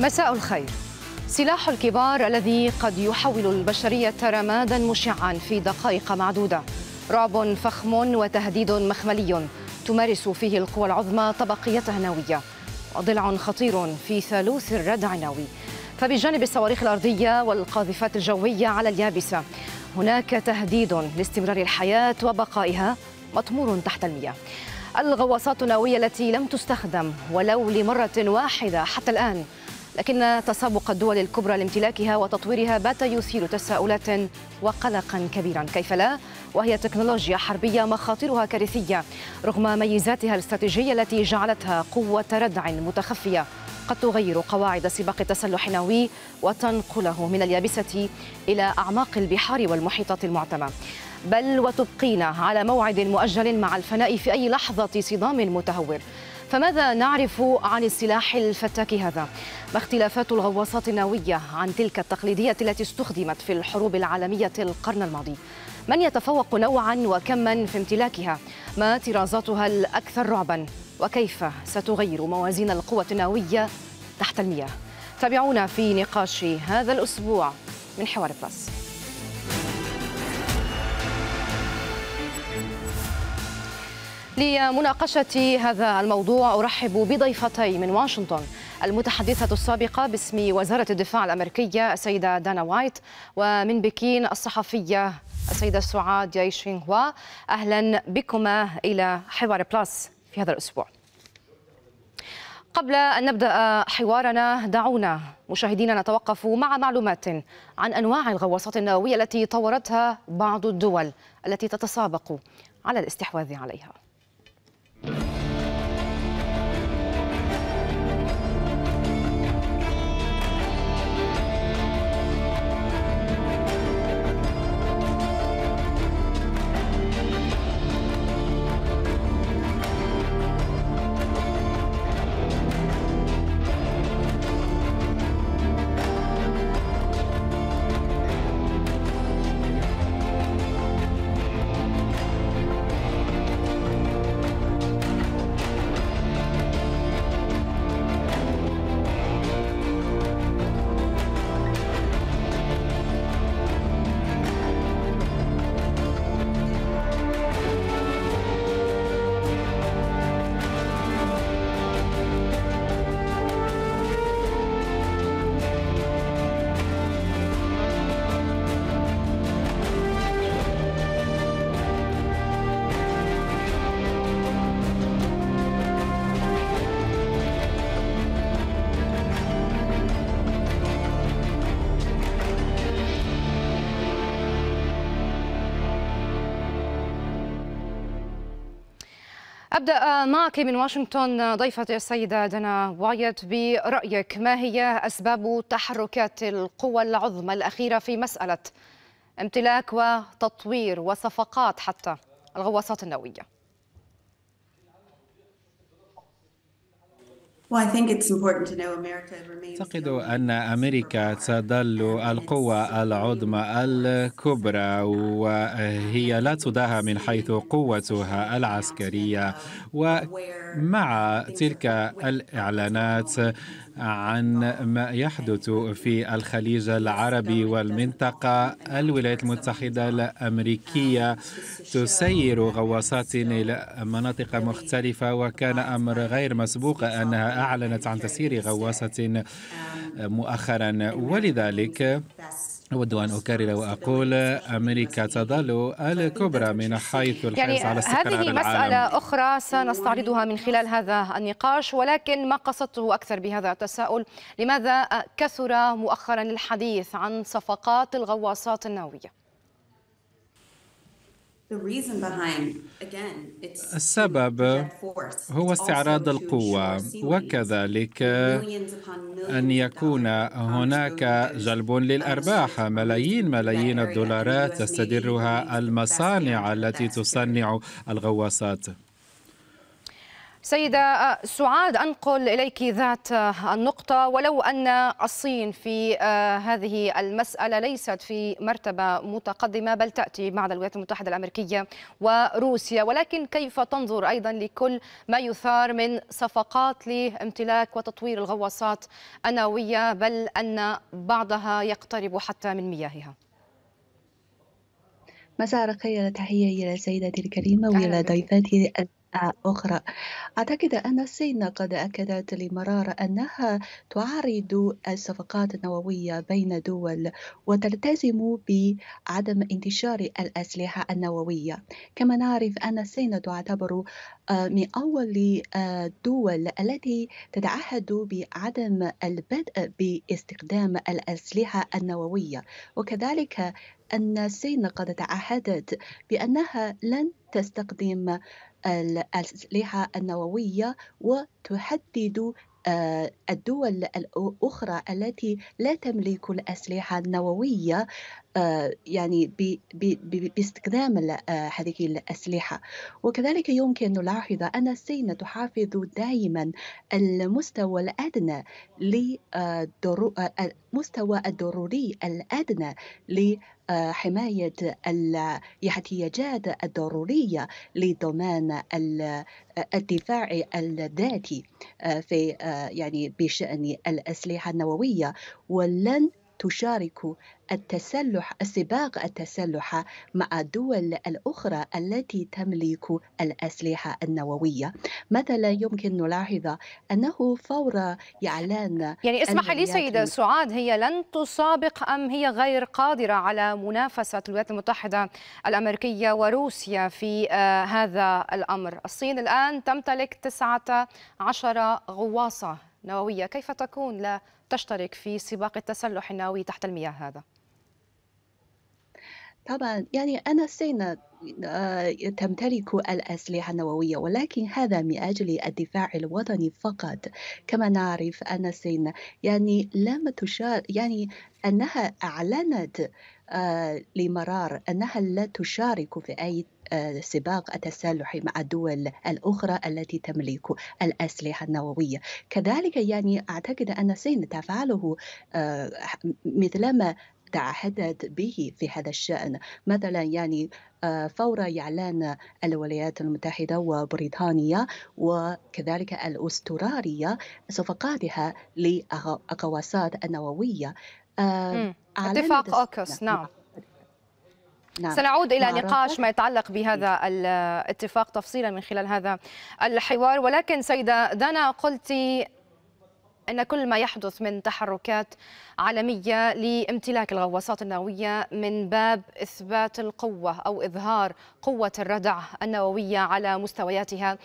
مساء الخير. سلاح الكبار الذي قد يحول البشرية رمادا مشعا في دقائق معدودة. رعب فخم وتهديد مخملي تمارس فيه القوى العظمى طبقيتها النووية وضلع خطير في ثالوث الردع النووي. فبجانب الصواريخ الأرضية والقاذفات الجوية على اليابسة هناك تهديد لاستمرار الحياة وبقائها مطمور تحت المياه. الغواصات النووية التي لم تستخدم ولو لمرة واحدة حتى الآن لكن تسابق الدول الكبرى لامتلاكها وتطويرها بات يثير تساؤلات وقلقا كبيرا. كيف لا؟ وهي تكنولوجيا حربية مخاطرها كارثية رغم ميزاتها الاستراتيجية التي جعلتها قوة ردع متخفية. قد تغير قواعد سباق التسلح النووي وتنقله من اليابسة إلى أعماق البحار والمحيطات المعتمة. بل وتبقينا على موعد مؤجل مع الفناء في أي لحظة صدام متهور. فماذا نعرف عن السلاح الفتاك هذا؟ ما اختلافات الغواصات النووية عن تلك التقليدية التي استخدمت في الحروب العالمية القرن الماضي؟ من يتفوق نوعا وكما في امتلاكها؟ ما طرازاتها الأكثر رعبا؟ وكيف ستغير موازين القوة النووية تحت المياه؟ تابعونا في نقاش هذا الأسبوع من حوار بلس لمناقشة هذا الموضوع أرحب بضيفتي من واشنطن المتحدثة السابقة باسم وزارة الدفاع الأمريكية السيدة دانا وايت ومن بكين الصحفية السيدة سعاد يايشين هوا أهلا بكما إلى حوار بلس في هذا الأسبوع. قبل أن نبدأ حوارنا دعونا مشاهدينا نتوقف مع معلومات عن أنواع الغواصات النووية التي طورتها بعض الدول التي تتسابق على الاستحواذ عليها. أبدأ معك من واشنطن ضيفتي السيدة دنا وايت برأيك ما هي أسباب تحركات القوى العظمى الأخيرة في مسألة امتلاك وتطوير وصفقات حتى الغواصات النووية؟ أعتقد أن أمريكا تظل القوة العظمى الكبرى وهي لا تداهى من حيث قوتها العسكرية. ومع تلك الإعلانات عن ما يحدث في الخليج العربي والمنطقة. الولايات المتحدة الأمريكية تسير غواصات إلى مناطق مختلفة وكان أمر غير مسبوق أنها أعلنت عن تسيير غواصة مؤخرا. ولذلك أود أن أكرر وأقول أمريكا تظل الكبرى من حيث الحرص يعني على استقرار هذه مسألة أخرى سنستعرضها من خلال هذا النقاش ولكن ما قصدته أكثر بهذا التساؤل لماذا كثر مؤخرا الحديث عن صفقات الغواصات النووية؟ السبب هو استعراض القوة وكذلك أن يكون هناك جلب للأرباح ملايين ملايين الدولارات تستدرها المصانع التي تصنع الغواصات. سيدة سعاد أنقل إليك ذات النقطة ولو أن الصين في آه، هذه المسألة ليست في مرتبة متقدمة بل تأتي بعد الولايات المتحدة الأمريكية وروسيا. ولكن كيف تنظر أيضا لكل ما يثار من صفقات لامتلاك وتطوير الغواصات النووية بل أن بعضها يقترب حتى من مياهها؟ مساء الخير تحية إلى سيدتي الكريمة وإلى ضيفتي أخرى. أعتقد أن الصين قد أكدت لمرارة أنها تعارض الصفقات النووية بين دول وتلتزم بعدم انتشار الأسلحة النووية. كما نعرف أن الصين تعتبر آه، من أول الدول آه، التي تتعهد بعدم البدء باستخدام الأسلحة النووية. وكذلك أن الصين قد تعهدت بأنها لن تستخدم الأسلحة النووية وتحدد آه، الدول الأخرى التي لا تملك الأسلحة النووية آه، يعني باستخدام آه، هذه الأسلحة. وكذلك يمكن نلاحظ أن الصين تحافظ دائما المستوى الأدنى المستوى الضروري الأدنى لحماية الاحتياجات الضرورية لضمان الدفاع الذاتي في يعني بشأن الأسلحة النووية. ولن تشارك التسلح السباق التسلح مع الدول الأخرى التي تملك الأسلحة النووية. مثلا يمكن نلاحظ أنه فور إعلان يعني اسمح لي سيدة سعاد هي لن تسابق أم هي غير قادرة على منافسة الولايات المتحدة الأمريكية وروسيا في آه هذا الأمر؟ الصين الآن تمتلك 19 غواصة نووية. كيف تكون لا تشترك في سباق التسلح النووي تحت المياه هذا؟ طبعا يعني أنا الصين آه، تمتلك الأسلحة النووية ولكن هذا من أجل الدفاع الوطني فقط كما نعرف أن الصين يعني لم تشار يعني أنها أعلنت لمرار أنها لا تشارك في أي آه، سباق التسلح مع الدول الأخرى التي تملك الأسلحة النووية. كذلك يعني أعتقد أن الصين تفعله مثلما تعهدت به في هذا الشأن. مثلا يعني آه، فور إعلان الولايات المتحدة وبريطانيا وكذلك الأستراليا صفقاتها للغواصات النووية. آه، اتفاق أوكس نعم. نعم. سنعود إلى نقاش ما يتعلق بهذا الاتفاق تفصيلا من خلال هذا الحوار. ولكن سيدة دانا قلت أن كل ما يحدث من تحركات عالمية لامتلاك الغواصات النووية من باب إثبات القوة أو إظهار قوة الردع النووية على مستوياتها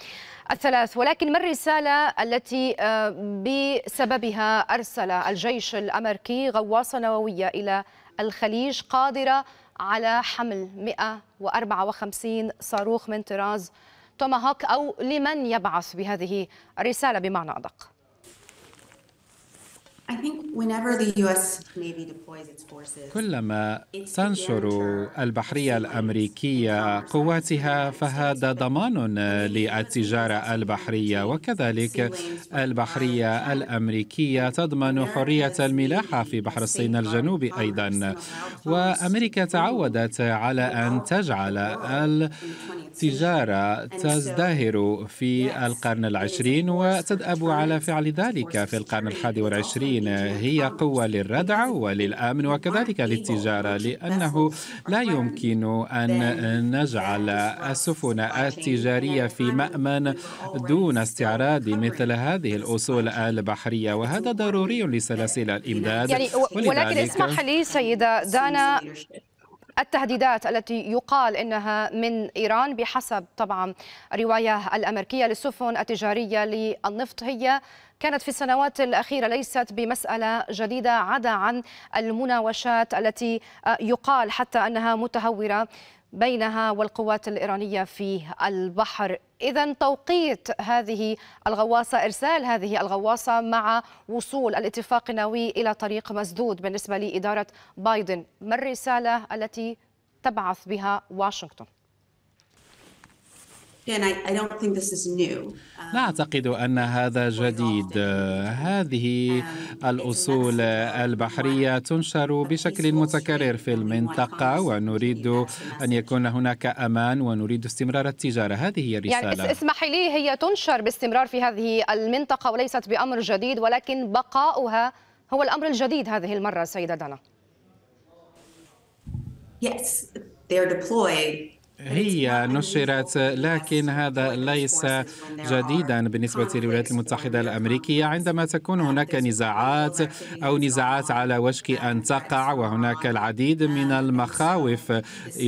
الثلاث ولكن ما الرسالة التي آه، بسببها أرسل الجيش الأمريكي غواصة نووية إلى الخليج قادرة على حمل 154 صاروخ من طراز توماهوك أو لمن يبعث بهذه الرسالة بمعنى أدق؟ كلما تنشر البحرية الأمريكية قواتها فهذا ضمان للتجارة البحرية. وكذلك البحرية الأمريكية تضمن حرية الملاحة في بحر الصين الجنوبي أيضا. وأمريكا تعودت على أن تجعل التجارة تزدهر في القرن العشرين وتدأب على فعل ذلك في القرن الحادي والعشرين. هي قوة للردع وللأمن وكذلك للتجارة لأنه لا يمكن أن نجعل السفن التجارية في مأمن دون استعراض مثل هذه الأصول البحرية وهذا ضروري لسلاسل الإمداد. يعني ولكن اسمح لي سيدة دانا التهديدات التي يقال إنها من إيران بحسب طبعا الروايه الأمريكية للسفن التجارية للنفط هي كانت في السنوات الأخيرة ليست بمسألة جديدة عدا عن المناوشات التي يقال حتى أنها متهورة بينها والقوات الإيرانية في البحر إذا توقيت هذه الغواصة إرسال هذه الغواصة مع وصول الاتفاق النووي إلى طريق مسدود بالنسبة لإدارة بايدن ما الرسالة التي تبعث بها واشنطن؟ لا أعتقد أن هذا جديد. هذه الأصول البحرية تنشر بشكل متكرر في المنطقة ونريد أن يكون هناك أمان ونريد استمرار التجارة. هذه هي الرسالة. يعني اسمحي لي هي تنشر باستمرار في هذه المنطقة وليست بأمر جديد ولكن بقاؤها هو الأمر الجديد هذه المرة سيدة دانا. Yes, they're deployed هي نشرت لكن هذا ليس جديدا بالنسبة للولايات المتحدة الأمريكية. عندما تكون هناك نزاعات أو نزاعات على وشك أن تقع وهناك العديد من المخاوف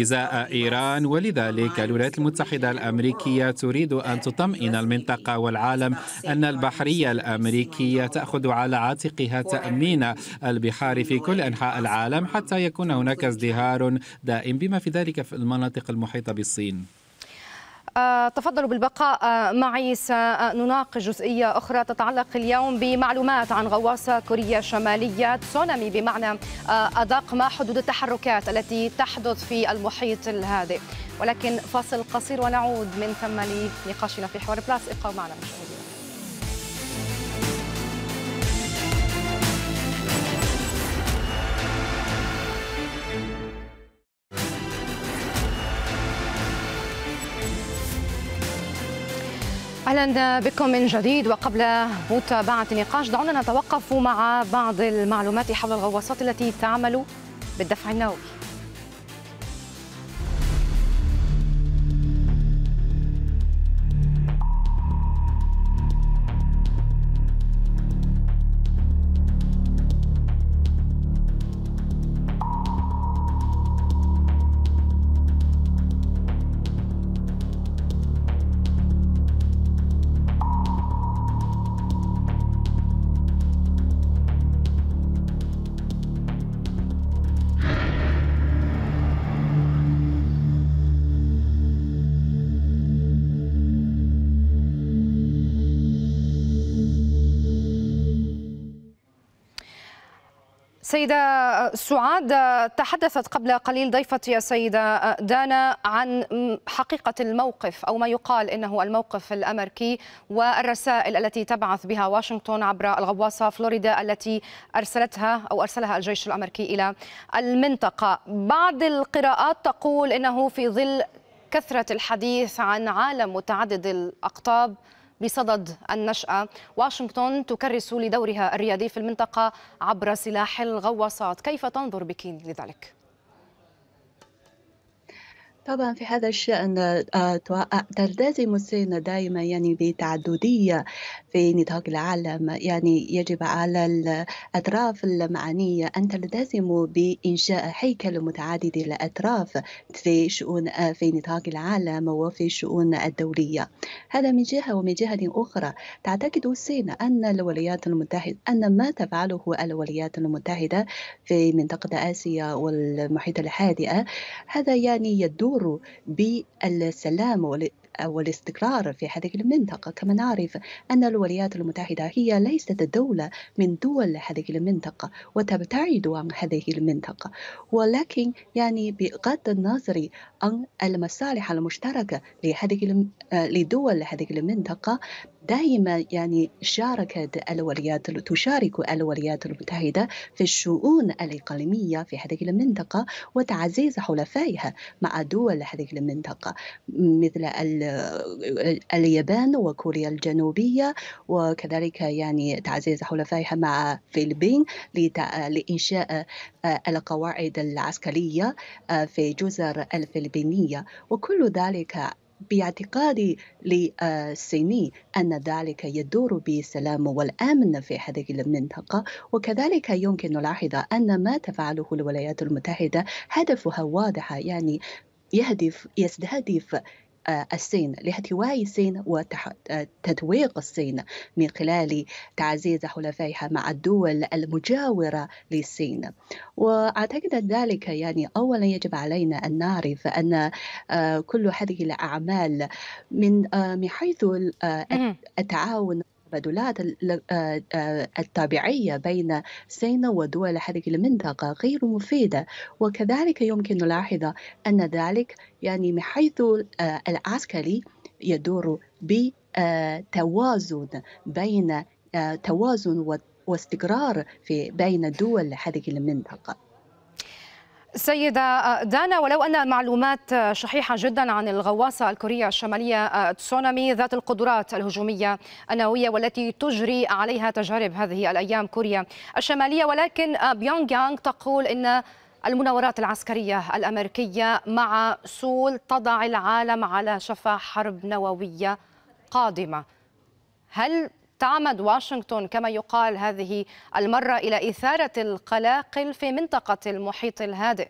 إزاء إيران. ولذلك الولايات المتحدة الأمريكية تريد أن تطمئن المنطقة والعالم أن البحرية الأمريكية تأخذ على عاتقها تأمين البحار في كل أنحاء العالم حتى يكون هناك ازدهار دائم. بما في ذلك في المناطق المحيطة المحيطة بالصين؟ آه، تفضلوا بالبقاء. آه، معي سنناقش جزئية أخرى تتعلق اليوم بمعلومات عن غواصة كوريا الشمالية تسونامي بمعنى آه، أدق ما حدود التحركات التي تحدث في المحيط الهادئ. ولكن فاصل قصير ونعود من ثم لنقاشنا في حوار بلاس. ابقوا معنا مشاهدينا. أهلا بكم من جديد. وقبل متابعة النقاش دعونا نتوقف مع بعض المعلومات حول الغواصات التي تعمل بالدفع النووي. سيدة سعاد تحدثت قبل قليل ضيفتي السيدة دانا عن حقيقة الموقف أو ما يقال إنه الموقف الأمريكي والرسائل التي تبعث بها واشنطن عبر الغواصة فلوريدا التي أرسلتها أو أرسلها الجيش الأمريكي إلى المنطقة. بعض القراءات تقول إنه في ظل كثرة الحديث عن عالم متعدد الأقطاب بصدد النشأة واشنطن تكرس لدورها الريادي في المنطقة عبر سلاح الغواصات كيف تنظر بكين لذلك؟ طبعا في هذا الشأن آه، آه، تلتزم الصين دائما يعني بتعددية في نطاق العالم. يعني يجب على الأطراف المعنية أن تلتزم بإنشاء هيكل متعدد الأطراف في شؤون آه، في نطاق العالم وفي الشؤون الدولية. هذا من جهة ومن جهة أخرى. تعتقد الصين أن الولايات المتحدة أن ما تفعله الولايات المتحدة في منطقة آسيا والمحيط الهادئة هذا يعني يدور يدور بالسلام والاستقرار في هذه المنطقة. كما نعرف أن الولايات المتحدة هي ليست دولة من دول هذه المنطقة وتبتعد عن هذه المنطقة. ولكن يعني بغض النظر عن المصالح المشتركة لهذه لدول هذه المنطقة دائما يعني شاركت الولايات تشارك الولايات المتحدة في الشؤون الإقليمية في هذه المنطقة وتعزيز حلفائها مع دول هذه المنطقة. مثل اليابان وكوريا الجنوبية وكذلك يعني تعزيز حلفائها مع الفلبين لإنشاء القواعد العسكرية في جزر الفلبينية وكل ذلك باعتقادي للصيني أن ذلك يدور بالسلام والأمن في هذه المنطقة. وكذلك يمكن نلاحظ أن ما تفعله الولايات المتحدة هدفها واضحة يعني يهدف يستهدف آه، الصين لإحتواء الصين وتتويق الصين من خلال تعزيز حلفائها مع الدول المجاورة للصين. وأعتقد ذلك يعني أولا يجب علينا أن نعرف أن آه، كل هذه الأعمال من آه، من حيث التعاون التبادلات الطبيعية بين الصين ودول هذه المنطقة غير مفيدة. وكذلك يمكن نلاحظ أن ذلك يعني من حيث العسكري يدور بتوازن بين توازن واستقرار في بين دول هذه المنطقة. سيدة دانا ولو أن المعلومات شحيحة جدا عن الغواصة الكورية الشمالية تسونامي ذات القدرات الهجومية النووية والتي تجري عليها تجارب هذه الأيام كوريا الشمالية. ولكن بيونغ يانغ تقول أن المناورات العسكرية الأمريكية مع سول تضع العالم على شفا حرب نووية قادمة. هل تعمد واشنطن كما يقال هذه المرة إلى إثارة القلاقل في منطقة المحيط الهادئ.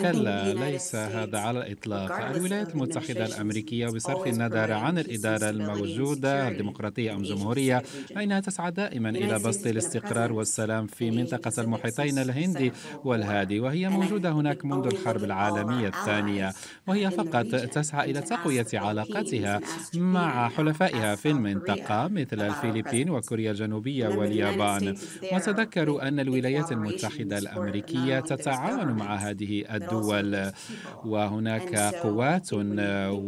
كلا ليس هذا على الإطلاق. الولايات المتحدة الأمريكية بصرف النظر عن الإدارة الموجودة الديمقراطية أم جمهورية؟ فإنها تسعى دائما إلى بسط الاستقرار والسلام في منطقة المحيطين الهندي والهادي وهي موجودة هناك منذ الحرب العالمية الثانية وهي فقط تسعى إلى تقوية علاقاتها مع حلفائها في المنطقة مثل الفلبين وكوريا الجنوبية واليابان. وتذكروا أن الولايات المتحدة الأمريكية تتعاون مع هذه الدول. وهناك قوات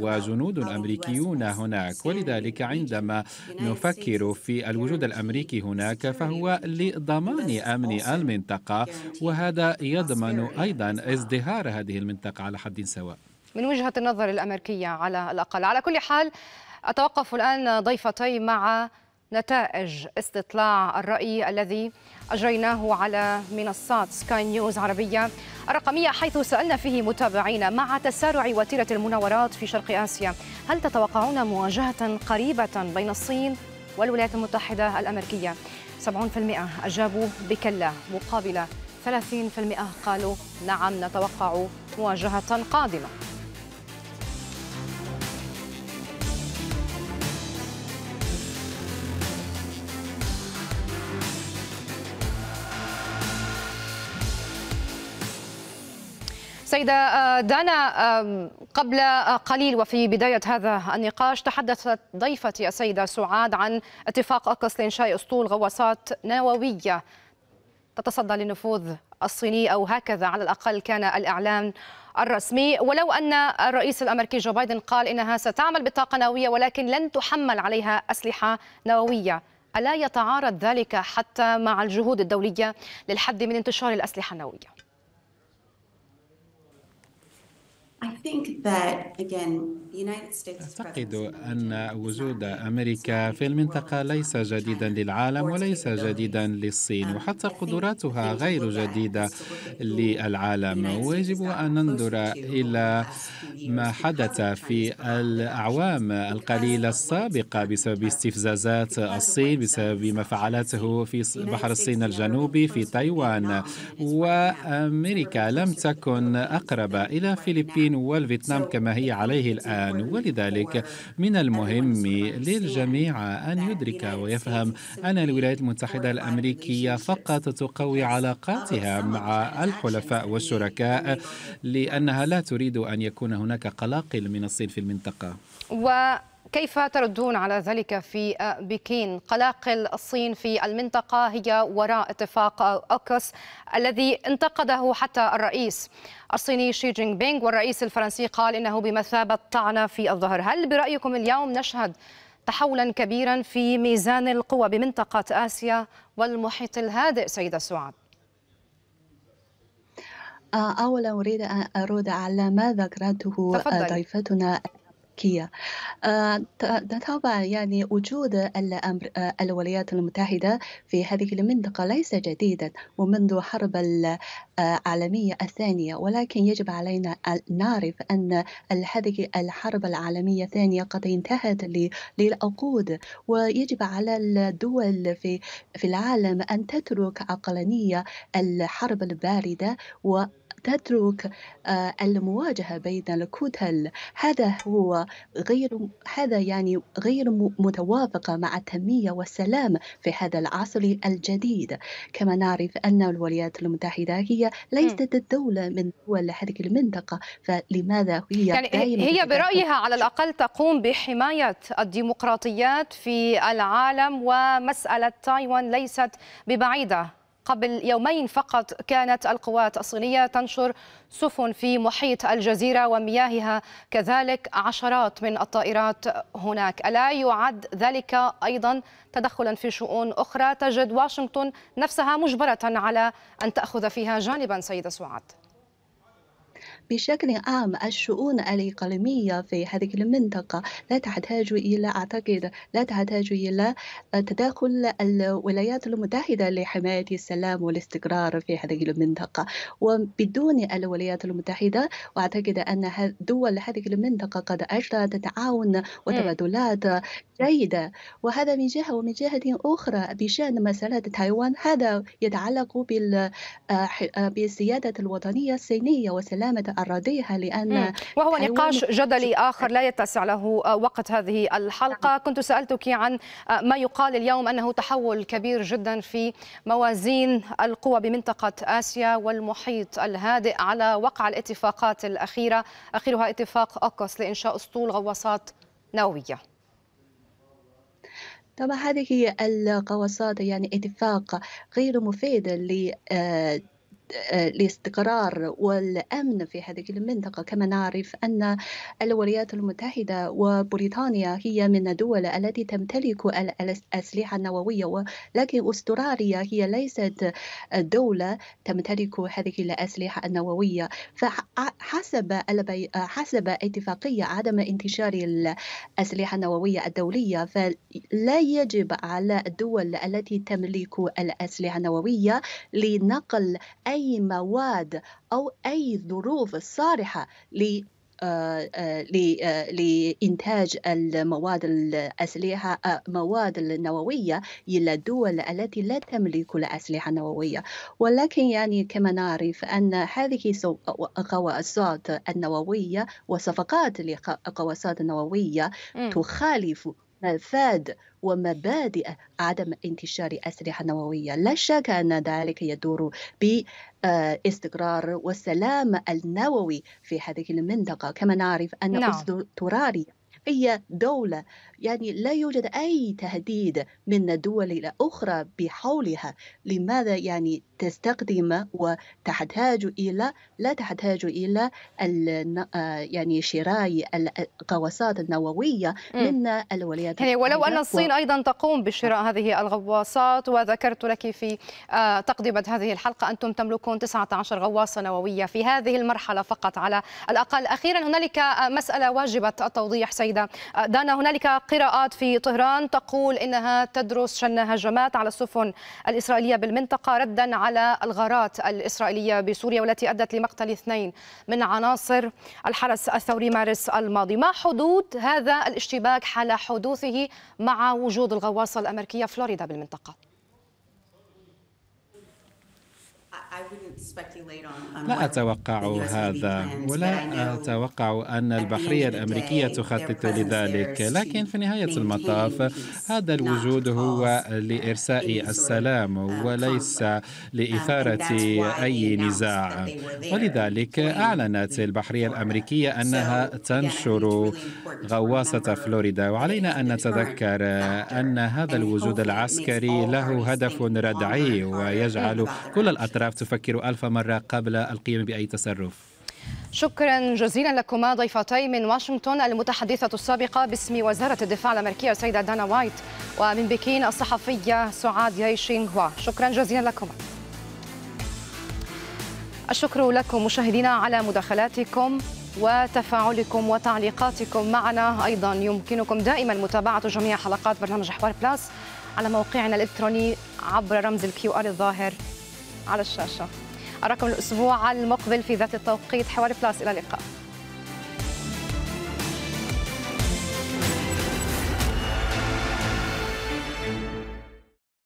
وجنود أمريكيون هناك. ولذلك عندما نفكر في الوجود الأمريكي هناك فهو لضمان أمن المنطقة وهذا يضمن أيضا ازدهار هذه المنطقة على حد سواء. من وجهة النظر الأمريكية على الأقل. على كل حال أتوقف الآن ضيفتي مع نتائج استطلاع الرأي الذي أجريناه على منصات سكاي نيوز عربية الرقمية حيث سألنا فيه متابعينا مع تسارع وتيرة المناورات في شرق آسيا. هل تتوقعون مواجهة قريبة بين الصين والولايات المتحدة الأمريكية؟ 70% أجابوا بكلا مقابل 30% قالوا نعم نتوقع مواجهة قادمة. سيدة آه، دانا قبل قليل وفي بداية هذا النقاش تحدثت ضيفتي السيدة سعاد عن اتفاق أكس لإنشاء أسطول غواصات نووية تتصدى للنفوذ الصيني أو هكذا على الأقل كان الإعلان الرسمي ولو أن الرئيس الأمريكي جو بايدن قال إنها ستعمل بطاقة نووية ولكن لن تحمل عليها أسلحة نووية ألا يتعارض ذلك حتى مع الجهود الدولية للحد من انتشار الأسلحة النووية؟ أعتقد أن وجود أمريكا في المنطقة ليس جديدا للعالم وليس جديدا للصين. وحتى قدراتها غير جديدة للعالم. ويجب أن ننظر إلى ما حدث في الأعوام القليلة السابقة بسبب استفزازات الصين بسبب ما فعلته في بحر الصين الجنوبي في تايوان. وأمريكا لم تكن أقرب إلى فiliبين الصين والفيتنام كما هي عليه الآن. ولذلك من المهم للجميع أن يدرك ويفهم أن الولايات المتحدة الأمريكية فقط تقوي علاقاتها مع الحلفاء والشركاء لأنها لا تريد أن يكون هناك قلاقل من الصين في المنطقة. و كيف تردون على ذلك في بكين؟ قلاقل الصين في المنطقة هي وراء اتفاق أوكس الذي انتقده حتى الرئيس الصيني شي جينغ بينغ والرئيس الفرنسي قال إنه بمثابة طعنة في الظهر. هل برأيكم اليوم نشهد تحولا كبيرا في ميزان القوى بمنطقة آسيا والمحيط الهادئ؟ سيدة سعاد. أولا أريد أن أرد على ما ذكرته ضيفتنا الأمريكية. طبعا يعني وجود الولايات المتحدة في هذه المنطقة ليس جديدا ومنذ حرب العالمية الثانية ولكن يجب علينا أن نعرف أن هذه الحرب العالمية الثانية قد انتهت للعقود ويجب على الدول في في العالم أن تترك عقلانية الحرب الباردة و تترك آه، المواجهة بين الكتل. هذا هو غير هذا يعني غير متوافق مع التنمية والسلام في هذا العصر الجديد. كما نعرف أن الولايات المتحدة هي ليست الدولة من دول هذه المنطقة. فلماذا هي يعني هي برأيها على الأقل تقوم بحماية الديمقراطيات في العالم ومسألة تايوان ليست ببعيدة. قبل يومين فقط كانت القوات الصينية تنشر سفن في محيط الجزيرة ومياهها. كذلك عشرات من الطائرات هناك. ألا يعد ذلك أيضا تدخلا في شؤون أخرى؟ تجد واشنطن نفسها مجبرة على أن تأخذ فيها جانبا سيدة سعاد. بشكل عام الشؤون الإقليمية في هذه المنطقة لا تحتاج إلى أعتقد لا تحتاج إلى تدخل الولايات المتحدة لحماية السلام والاستقرار في هذه المنطقة. وبدون الولايات المتحدة وأعتقد أن دول هذه المنطقة قد أجرت تعاون وتبادلات جيدة. وهذا من جهة ومن جهة أخرى بشأن مسألة تايوان هذا يتعلق بالسيادة الوطنية الصينية وسلامة أراضيها لأن وهو نقاش جدلي آخر لا يتسع له وقت هذه الحلقة. كنت سألتك عن ما يقال اليوم أنه تحول كبير جدا في موازين القوى بمنطقة آسيا والمحيط الهادئ على وقع الاتفاقات الأخيرة آخرها اتفاق أوكوس لإنشاء أسطول غواصات نووية. طبعا هذه الغواصات يعني اتفاق غير مفيد ل الاستقرار والأمن في هذه المنطقة. كما نعرف أن الولايات المتحدة وبريطانيا هي من الدول التي تمتلك الأسلحة النووية ولكن أستراليا هي ليست دولة تمتلك هذه الأسلحة النووية. فحسب حسب اتفاقية عدم انتشار الأسلحة النووية الدولية فلا يجب على الدول التي تملك الأسلحة النووية لنقل أي أي مواد أو أي ظروف صالحة ل آه، آه، آه، لإنتاج المواد الأسلحة مواد النووية إلى الدول التي لا تملك الأسلحة النووية. ولكن يعني كما نعرف أن هذه الغواصات النووية وصفقات الغواصات النووية تخالف مفاد ومبادئ عدم انتشار أسلحة نووية لا شك أن ذلك يدور باستقرار والسلام النووي في هذه المنطقة كما نعرف أن نعم. أستراليا هي دولة يعني لا يوجد أي تهديد من الدول الأخرى بحولها. لماذا يعني تستخدم وتحتاج إلى لا تحتاج إلى يعني شراء الغواصات النووية من الولايات يعني ولو أن الصين. أيضا تقوم بشراء هذه الغواصات وذكرت لك في آه، تقدمة هذه الحلقة أنتم تملكون 19 غواصة نووية في هذه المرحلة فقط. على الأقل أخيرا هنالك مسألة واجبة التوضيح سيدة. آه، دانا هنالك قراءات في طهران تقول إنها تدرس شن هجمات على السفن الإسرائيلية بالمنطقة ردا على الغارات الإسرائيلية بسوريا والتي أدت لمقتل اثنين من عناصر الحرس الثوري مارس الماضي. ما حدود هذا الاشتباك حال حدوثه مع وجود الغواصة الأمريكية فلوريدا بالمنطقة؟ لا أتوقع هذا ولا أتوقع أن البحرية الأمركية تخطط لذلك. لكن في نهاية المطاف هذا الوجود هو لإرساء السلام وليس لإثارة أي نزاع. ولذلك أعلنت البحرية الأمريكية أنها تنشر غواصة فلوريدا. وعلينا أن نتذكر أن هذا الوجود العسكري له هدف ردعي ويجعل كل الأطراف تفكر ألف مرة قبل القيام بأي تصرف. شكرا جزيلا لكما ضيفتي من واشنطن المتحدثة السابقة باسم وزارة الدفاع الأمريكية السيدة دانا وايت ومن بكين الصحفية سعاد يايشينغ هوا. شكرا جزيلا لكم الشكر لكم مشاهدينا على مداخلاتكم وتفاعلكم وتعليقاتكم معنا. أيضا يمكنكم دائما متابعة جميع حلقات برنامج حوار بلاس على موقعنا الإلكتروني عبر رمز ال QR الظاهر. على الشاشة. أراكم الأسبوع المقبل في ذات التوقيت. حوار بلاس إلى اللقاء.